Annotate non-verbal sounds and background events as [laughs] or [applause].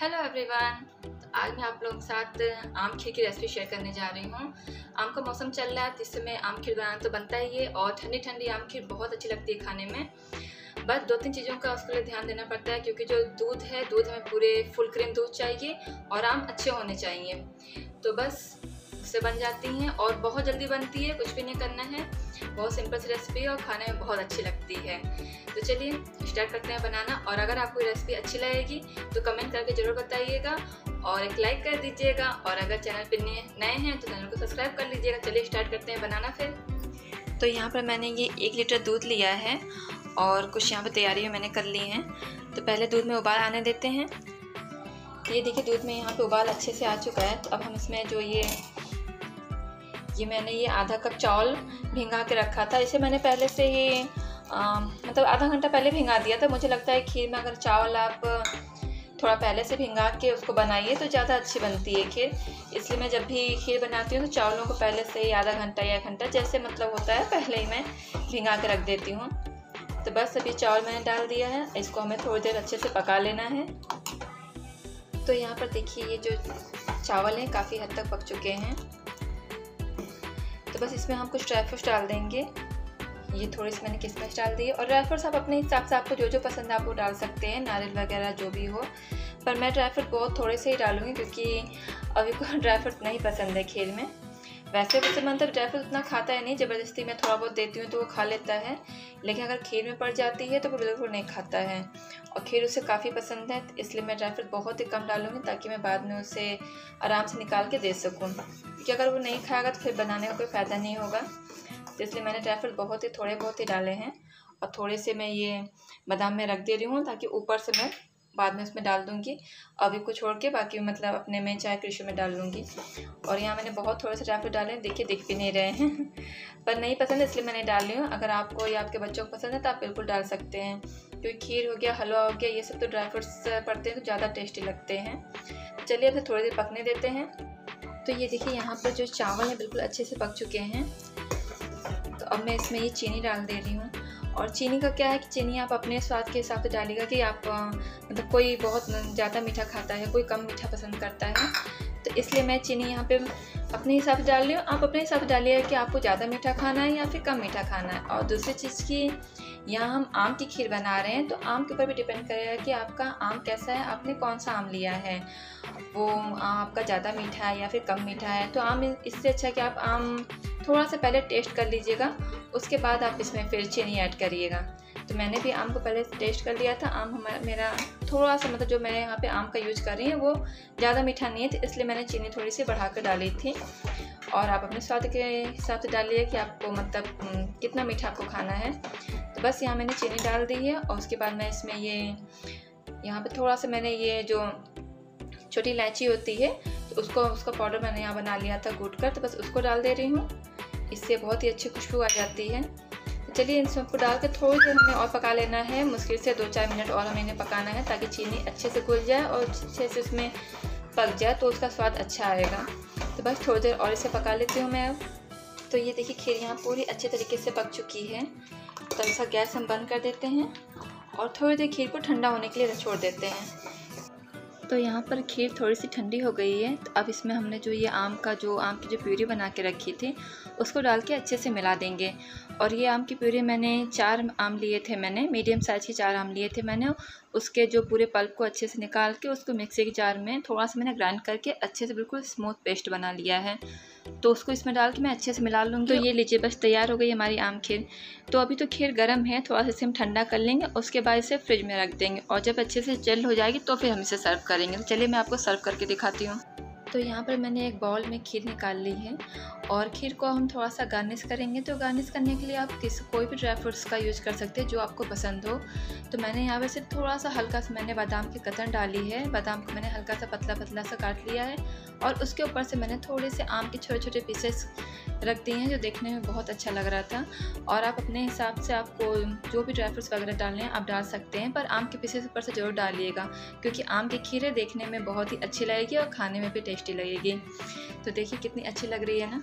Hello everyone तो आज मैं आप लोगों के साथ आम खीर की रेसिपी शेयर करने जा रही हूँ। आम का मौसम चल रहा है तो इस समय आम खीर बनाना तो बनता ही है और ठंडी ठंडी आम खीर बहुत अच्छी लगती है खाने में। बस दो तीन चीज़ों का उसके लिए ध्यान देना पड़ता है, क्योंकि जो दूध है, दूध हमें पूरे फुल क्रीम दूध चाहिए और आम अच्छे होने चाहिए। तो बस उससे बन जाती हैं और बहुत जल्दी बनती है, कुछ भी नहीं करना है। बहुत सिंपल सी रेसिपी और खाने में बहुत अच्छी लगती है। तो चलिए स्टार्ट करते हैं बनाना। और अगर आपको रेसिपी अच्छी लगेगी तो कमेंट करके ज़रूर बताइएगा और एक लाइक कर दीजिएगा। और अगर चैनल पर नए हैं तो चैनल को सब्सक्राइब कर लीजिएगा। चलिए स्टार्ट करते हैं बनाना फिर। तो यहाँ पर मैंने ये एक लीटर दूध लिया है और कुछ यहाँ पर तैयारियाँ मैंने कर ली हैं। तो पहले दूध में उबाल आने देते हैं। ये देखिए, दूध में यहाँ पे उबाल अच्छे से आ चुका है। तो अब हम इसमें जो ये ये मैंने ये आधा कप चावल भिंगा के रखा था। इसे मैंने पहले से ही आ, मतलब आधा घंटा पहले भिंगा दिया था। मुझे लगता है खीर में अगर चावल आप थोड़ा पहले से भिंगा के उसको बनाइए तो ज़्यादा अच्छी बनती है खीर। इसलिए मैं जब भी खीर बनाती हूँ तो चावलों को पहले से ही आधा घंटा या घंटा जैसे मतलब होता है पहले ही मैं भिंगा के रख देती हूँ। तो बस अभी चावल मैंने डाल दिया है। इसको हमें थोड़ी देर अच्छे से पका लेना है। तो यहाँ पर देखिए ये जो चावल हैं काफ़ी हद तक पक चुके हैं। तो बस इसमें हम कुछ ड्राई फ्रूट्स डाल देंगे। ये थोड़ी सी मैंने किसमिस डाल दी है और ड्राई फ्रूट्स आप अपने हिसाब से आपको जो जो पसंद है आप वो डाल सकते हैं, नारियल वगैरह जो भी हो। पर मैं ड्राई फ्रूट बहुत थोड़े से ही डालूँगी क्योंकि अभी को [laughs] ड्राई फ्रूट नहीं पसंद है खीर में। वैसे वैसे मन तक ड्राई फ्रूट उतना खाता है नहीं, ज़बरदस्ती मैं थोड़ा बहुत देती हूँ तो वो खा लेता है। लेकिन अगर खीर में पड़ जाती है तो वो बिल्कुल नहीं खाता है। और खीर उसे काफ़ी पसंद है, इसलिए मैं ड्राई फ्रूट बहुत ही कम डालूँगी ताकि मैं बाद में उसे आराम से निकाल के दे सकूँ। क्योंकि अगर वो नहीं खाएगा तो फिर बनाने का कोई फ़ायदा नहीं होगा। तो इसलिए मैंने फ्रूट बहुत ही थोड़े बहुत ही डाले हैं और थोड़े से मैं ये बादाम में रख दे रही हूँ ताकि ऊपर से मैं बाद में उसमें डाल दूँगी। अभी को छोड़ के बाकी मतलब अपने में चाय कृषि में डाल लूँगी। और यहाँ मैंने बहुत थोड़े से फ्रूट डाले हैं, देखिए दिख भी नहीं रहे हैं। [laughs] पर नहीं पसंद इसलिए मैंने डाल ली हूँ। अगर आपको या आपके बच्चों को पसंद है तो आप बिल्कुल डाल सकते हैं। क्योंकि खीर हो गया, हलवा हो गया, ये सब तो ड्राई फ्रूट्स पड़ते हैं तो ज़्यादा टेस्टी लगते हैं। चलिए अब थोड़ी देर पकने देते हैं। तो ये देखिए, यहाँ पर जो चावल हैं बिल्कुल अच्छे से पक चुके हैं। तो अब मैं इसमें ये चीनी डाल दे रही हूँ। और चीनी का क्या है कि चीनी आप अपने स्वाद के हिसाब से डालिएगा कि आप मतलब कोई बहुत ज़्यादा मीठा खाता है, कोई कम मीठा पसंद करता है। तो इसलिए मैं चीनी यहाँ पे अपने हिसाब से डाल रही आप अपने हिसाब से डालिए कि आपको ज़्यादा मीठा खाना है या फिर कम मीठा खाना है। और दूसरी चीज़ की, यहाँ हम आम की खीर बना रहे हैं तो आम के ऊपर भी डिपेंड करेगा कि आपका आम कैसा है, आपने कौन सा आम लिया है। वो आपका ज़्यादा मीठा है या फिर कम मीठा है तो आम इससे अच्छा है कि आप आम थोड़ा सा पहले टेस्ट कर लीजिएगा, उसके बाद आप इसमें फिर चीनी ऐड करिएगा। तो मैंने भी आम को पहले टेस्ट कर लिया था। आम हमारा, मेरा थोड़ा सा मतलब जो मैं यहाँ पे आम का यूज़ कर रही हूँ, वो ज़्यादा मीठा नहीं है, इसलिए मैंने चीनी थोड़ी सी बढ़ा कर डाली थी। और आप अपने स्वाद के हिसाब से डालिए कि आपको मतलब कितना मीठा आपको खाना है। तो बस यहाँ मैंने चीनी डाल दी है और उसके बाद मैं इसमें ये, यहाँ पर थोड़ा सा मैंने ये जो छोटी इलायची होती है तो उसको, उसका पाउडर मैंने यहाँ बना लिया था कूट कर तो बस उसको डाल दे रही हूँ। इससे बहुत ही अच्छी खुशबू आ जाती है। चलिए इन सबको डाल के थोड़ी देर हमें और पका लेना है। मुश्किल से दो चार मिनट और हमें इन्हें पकाना है ताकि चीनी अच्छे से घुल जाए और अच्छे से उसमें पक जाए तो उसका स्वाद अच्छा आएगा। तो बस थोड़ी देर और इसे पका लेती हूँ मैं अब। तो ये देखिए खीर यहाँ पूरी अच्छे तरीके से पक चुकी है। तो ऐसा गैस हम बंद कर देते हैं और थोड़ी देर खीर को ठंडा होने के लिए छोड़ देते हैं। तो यहाँ पर खीर थोड़ी सी ठंडी हो गई है। तो अब इसमें हमने जो ये आम का जो आम की जो प्यूरी बना के रखी थी, उसको डाल के अच्छे से मिला देंगे। और ये आम की प्यूरी मैंने चार आम लिए थे मैंने, मीडियम साइज़ के चार आम लिए थे मैंने। उसके जो पूरे पल्प को अच्छे से निकाल के उसको मिक्सी के जार में थोड़ा सा मैंने ग्राइंड करके अच्छे से बिल्कुल स्मूथ पेस्ट बना लिया है। तो उसको इसमें डाल के मैं अच्छे से मिला लूँगी। तो ये लीजिए, बस तैयार हो गई हमारी आम खीर। तो अभी तो खीर गर्म है, थोड़ा सा इसे हम ठंडा कर लेंगे, उसके बाद इसे फ्रिज में रख देंगे। और जब अच्छे से जल्द हो जाएगी तो फिर हम इसे सर्व करेंगे। तो चलिए मैं आपको सर्व करके दिखाती हूँ। तो यहाँ पर मैंने एक बाउल में खीर निकाल ली है और खीर को हम थोड़ा सा गार्निश करेंगे। तो गार्निश करने के लिए आप किस, कोई भी ड्राई फ्रूट्स का यूज़ कर सकते हैं जो आपको पसंद हो। तो मैंने यहाँ पर सिर्फ़ थोड़ा सा हल्का सा मैंने बादाम की कतन डाली है। बादाम को मैंने हल्का सा पतला पतला सा काट लिया है और उसके ऊपर से मैंने थोड़े से आम के छोटे छोटे पीसेस रख दिए हैं, जो देखने में बहुत अच्छा लग रहा था। और आप अपने हिसाब से आपको जो भी ड्राई फ्रूट्स वगैरह डालने हैं, आप डाल सकते हैं, पर आम के पीसेस ऊपर से ज़रूर डालिएगा, क्योंकि आम की खीरे देखने में बहुत ही अच्छी लगेगी और खाने में भी टेस्टी लगेगी। तो देखिए कितनी अच्छी लग रही है ना?